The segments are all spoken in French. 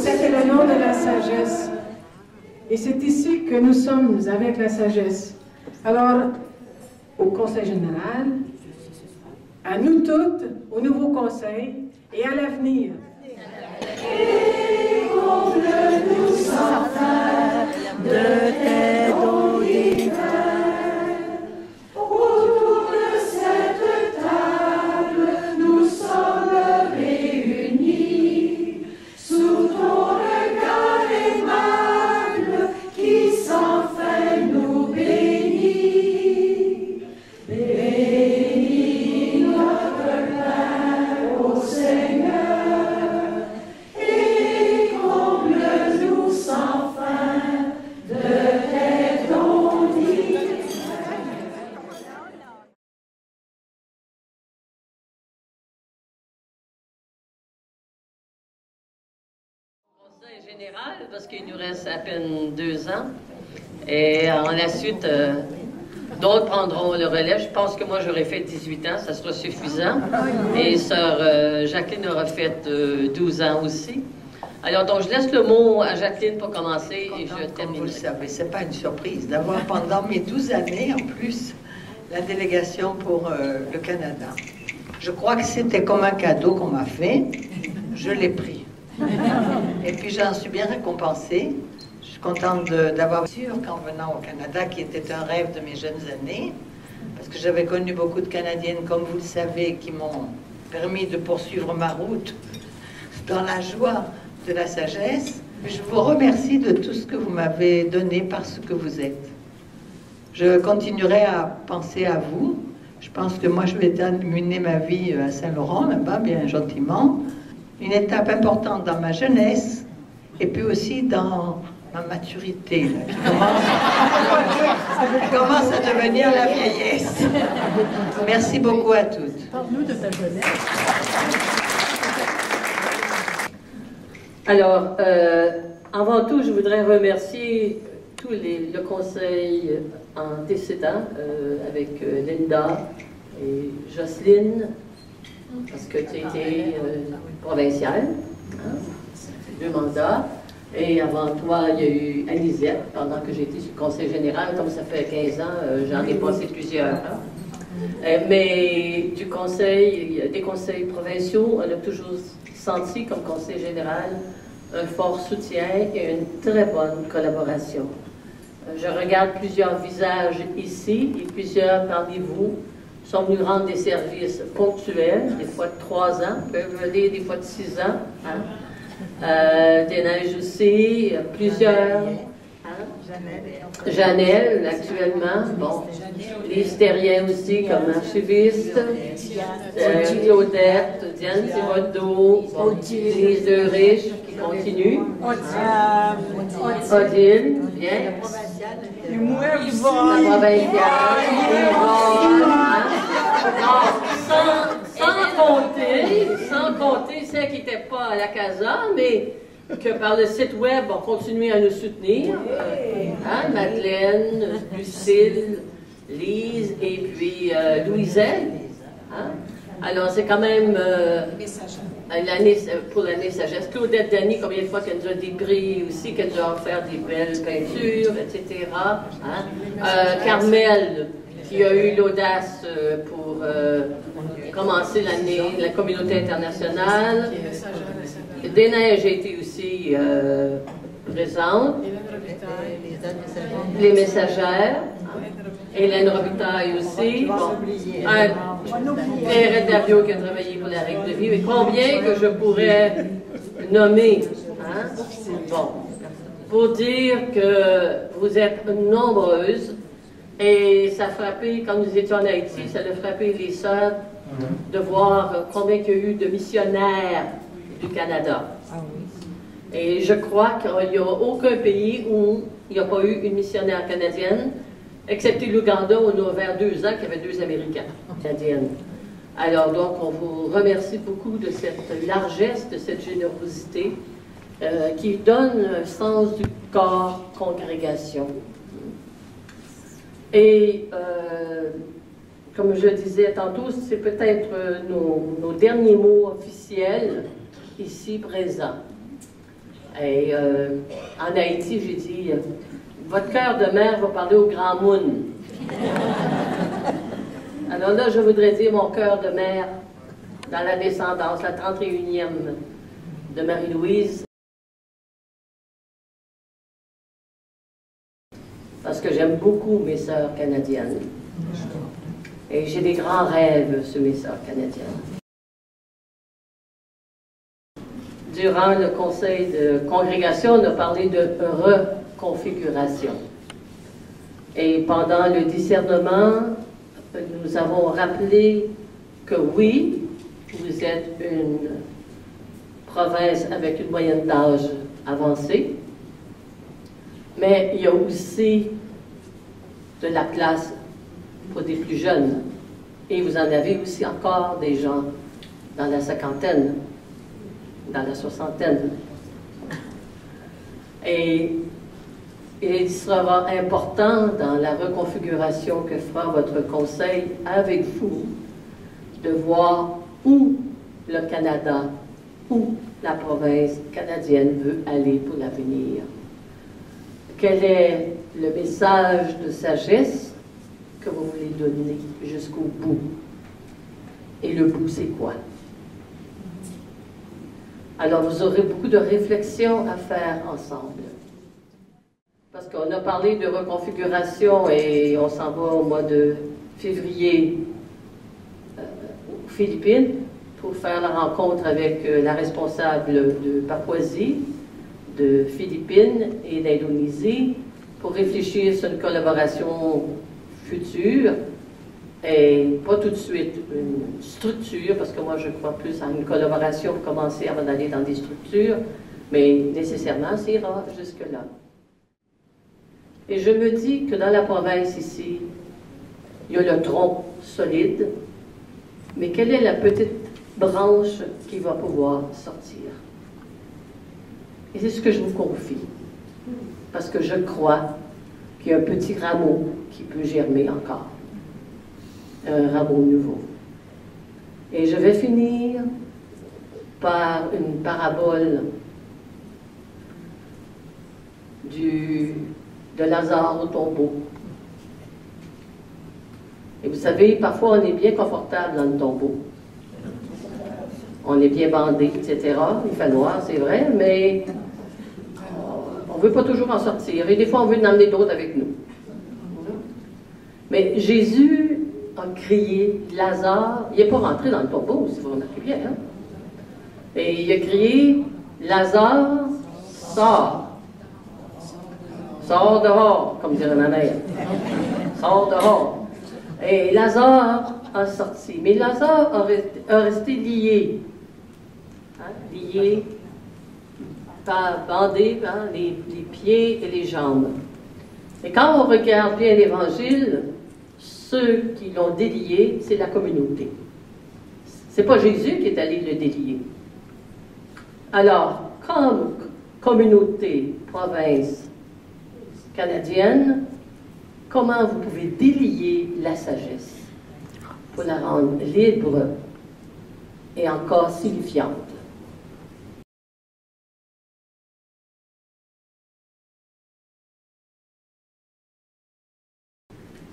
C'est le nom de la sagesse. Et c'est ici que nous sommes avec la sagesse. Alors, au Conseil général, à nous toutes, au nouveau Conseil et à l'avenir. Parce qu'il nous reste à peine deux ans. Et en la suite, euh, d'autres prendront le relais. Je pense que moi, j'aurais fait 18 ans, ça sera suffisant. Et sœur euh, Jacqueline aura fait euh, 12 ans aussi. Alors, donc, je laisse le mot à Jacqueline pour commencer et je Comme vous termine. le savez, c'est pas une surprise d'avoir pendant mes 12 années en plus la délégation pour euh, le Canada. Je crois que c'était comme un cadeau qu'on m'a fait. Je l'ai pris. Et puis j'en suis bien récompensée. Je suis contente d'avoir sûr qu'en venant au Canada, qui était un rêve de mes jeunes années, parce que j'avais connu beaucoup de Canadiennes, comme vous le savez, qui m'ont permis de poursuivre ma route dans la joie de la sagesse. Je vous remercie de tout ce que vous m'avez donné par ce que vous êtes. Je continuerai à penser à vous. Je pense que moi, je vais terminer ma vie à Saint-Laurent, là-bas, bien gentiment. Une étape importante dans ma jeunesse et puis aussi dans ma maturité, là, qui commence, qui commence à devenir la vieillesse. Merci beaucoup à toutes. Parle-nous de ta jeunesse. Alors, euh, avant tout, je voudrais remercier tous les, le conseil antécédent euh, avec euh, Linda et Jocelyne, parce que tu étais euh, provinciale, hein, deux mandats. Et avant toi, il y a eu Anisette, pendant que j'étais sur le conseil général. Comme ça fait 15 ans, euh, j'en ai passé plusieurs. hein. Euh, mais du conseil, des conseils provinciaux, on a toujours senti comme conseil général un fort soutien et une très bonne collaboration. Euh, Je regarde plusieurs visages ici et plusieurs parmi vous sont venus rendre des services ponctuels, des fois de trois ans, peuvent venir des fois de six ans. hein. Euh, des neiges aussi, plusieurs. hein? Janelle, actuellement, bon, les hystériens aussi, comme archiviste, euh, Claudette, Diane Thibodeau, bon, Lise de Riche, qui continue, Odile, bien, Yvonne, hein. Non, sans, sans compter, sans compter celles qui n'étaient pas à la CASA, mais que par le site web ont continué à nous soutenir. Euh, hein, Madeleine, Lucille, Lise et puis euh, Louiselle. hein? Alors, c'est quand même euh, pour l'année sagesse. Claudette Dany, combien de fois qu'elle nous a prix aussi, qu'elle nous a offert des belles peintures, etc. hein? Euh, Carmel, qui a eu l'audace euh, pour euh, commencer l'année de la communauté internationale. Des neiges a été aussi euh, présente. Les messagères. Hélène Robitaille aussi. Bon. Un- Davio qui a travaillé pour la règle de vie. Mais combien que je pourrais nommer? hein? Bon. Pour dire que vous êtes nombreuses et ça a frappé, quand nous étions en Haïti, ça a frappé les sœurs de voir combien il y a eu de missionnaires du Canada. Et je crois qu'il n'y a aucun pays où il n'y a pas eu une missionnaire canadienne, excepté l'Ouganda où on a vers deux ans qu'il y avait deux Américains canadiennes. Alors donc, on vous remercie beaucoup de cette largesse, de cette générosité euh, qui donne un sens du corps congrégation. Et euh, comme je disais tantôt, c'est peut-être nos, nos, derniers mots officiels ici présents. Et euh, en Haïti, j'ai dit, votre cœur de mère va parler au grand moon. Alors là, je voudrais dire mon cœur de mère dans la descendance, la 31e de Marie-Louise. Parce que j'aime beaucoup mes sœurs canadiennes. Et j'ai des grands rêves sur mes sœurs canadiennes. Durant le conseil de congrégation, on a parlé de reconfiguration. Et pendant le discernement, nous avons rappelé que oui, vous êtes une province avec une moyenne d'âge avancée, mais il y a aussi de la place pour des plus jeunes. Et vous en avez aussi encore des gens dans la cinquantaine, dans la soixantaine. Et il sera important dans la reconfiguration que fera votre conseil avec vous de voir où le Canada, où la province canadienne veut aller pour l'avenir. Quel est le message de sagesse que vous voulez donner jusqu'au bout? Et le bout, c'est quoi? Alors, vous aurez beaucoup de réflexions à faire ensemble. Parce qu'on a parlé de reconfiguration et on s'en va au mois de février euh, aux Philippines pour faire la rencontre avec euh, la responsable de Papouasie, de Philippines et d'Indonésie pour réfléchir sur une collaboration future et pas tout de suite une structure, parce que moi je crois plus à une collaboration pour commencer avant d'aller dans des structures, mais nécessairement ça ira jusque-là. Et je me dis que dans la province ici, il y a le tronc solide, mais quelle est la petite branche qui va pouvoir sortir? Et c'est ce que je vous confie, parce que je crois qu'il y a un petit rameau qui peut germer encore, un rameau nouveau. Et je vais finir par une parabole du de Lazare au tombeau. Et vous savez, parfois on est bien confortable dans le tombeau. On est bien bandé, etc. Il fait noir, c'est vrai, mais on ne veut pas toujours en sortir. Et des fois, on veut en emmener d'autres avec nous. Mais Jésus a crié Lazare. Il n'est pas rentré dans le tombeau, si vous remarquez bien. Hein? Et il a crié Lazare, sort. Sors dehors, comme dirait ma mère. Sors dehors. Et Lazare a sorti. Mais Lazare a resté, lié. Hein, lié, bandé les, pieds et les jambes. Et quand on regarde bien l'Évangile, ceux qui l'ont délié, c'est la communauté. C'est pas Jésus qui est allé le délier. Alors, comme communauté, province, canadienne, comment vous pouvez délier la sagesse pour la rendre libre et encore signifiante?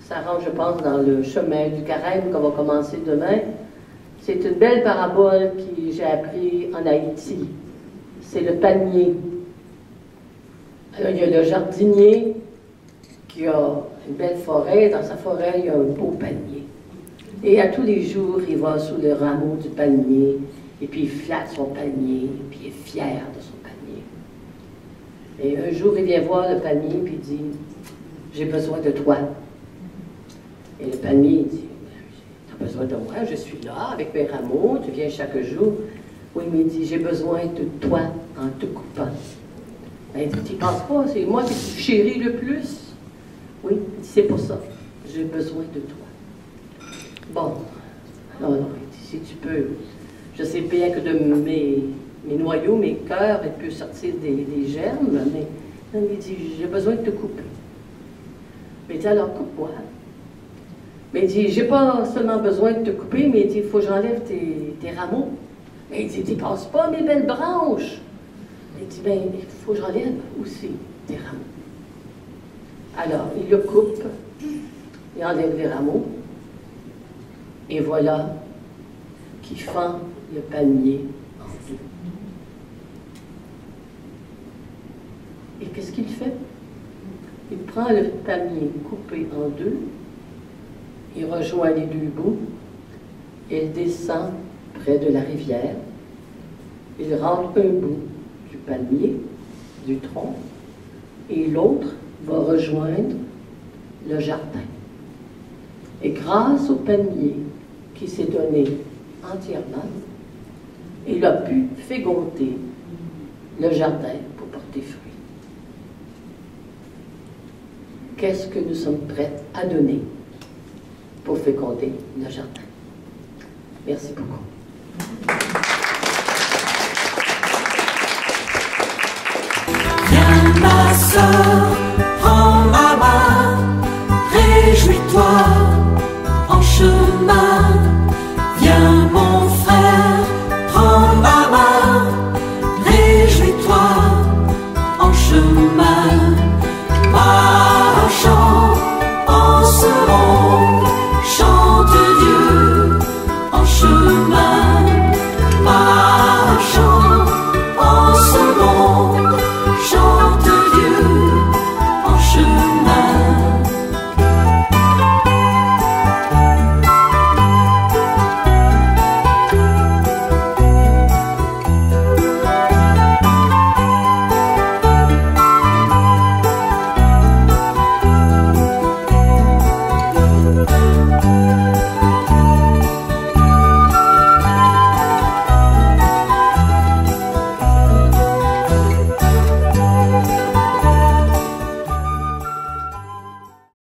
Ça rentre, je pense, dans le chemin du carême qu'on va commencer demain. C'est une belle parabole que j'ai appris en Haïti. C'est le panier il y a le jardinier qui a une belle forêt. Dans sa forêt, il y a un beau panier. Et à tous les jours, il va sous le rameau du panier, et puis il flatte son panier, et puis il est fier de son panier. Et un jour, il vient voir le panier, puis il dit, j'ai besoin de toi. Et le panier dit, tu as besoin de moi, je suis là avec mes rameaux, tu viens chaque jour. Oui, mais il dit, j'ai besoin de toi en te coupant. Elle dit, tu penses pas, c'est moi qui te chéris le plus. Oui, c'est pour ça. J'ai besoin de toi. Bon, non, non, si tu peux, je sais bien que de mes, mes noyaux, mes cœurs, il peut sortir des, germes, mais il dit, j'ai besoin de te couper. Mais dit, alors coupe-moi. Mais il dit, j'ai pas seulement besoin de te couper, mais il dit, il faut que j'enlève tes, tes rameaux. Mais il dit, tu passes pas mes belles branches. Dit, ben, il faut que j'enlève aussi tes rameaux. Alors, il le coupe, il enlève les rameaux, et voilà qui fend le palmier en deux. Et qu'est-ce qu'il fait? Il prend le palmier coupé en deux, il rejoint les deux bouts, il descend près de la rivière, il rentre un bout palmier, du tronc, et l'autre va rejoindre le jardin. Et grâce au palmier qui s'est donné entièrement, il a pu fégonter le jardin pour porter fruit. Qu'est-ce que nous sommes prêts à donner pour féconder le jardin? Merci beaucoup. Viens ma soeur,